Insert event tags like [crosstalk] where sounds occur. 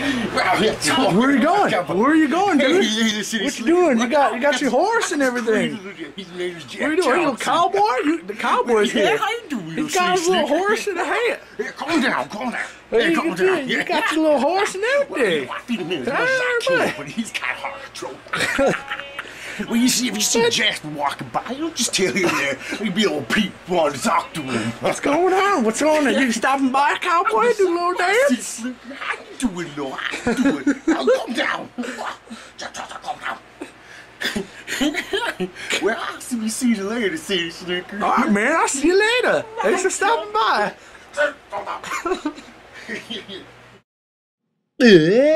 Where are you going? Where are you going, dude? [laughs] What you doing? You got you got your horse and [laughs] everything. His name is Jack What are you doing? Are you a cowboy? You, the cowboy's [laughs] here. how you doing, He's got his little horse and a hat. Yeah, calm down, calm down. Hey, Yeah, you, you, down. you got your little horse and Well, everything. I feed him in as Hey, much as I can, everybody. but he's got heart control. Well, you see, if you see Jasper walking by, you just tell him there. He'd be old Pete wanting to talk to him. What's going on? What's going on? You stopping by, cowboy? Do a little dance? How you doing, Lord? How you doing? Now, calm down. Just, just calm down. [laughs] well, I'll see, see you later, City Slicker. All right, man. I'll see you later. Thanks for stopping by. Yeah. [laughs]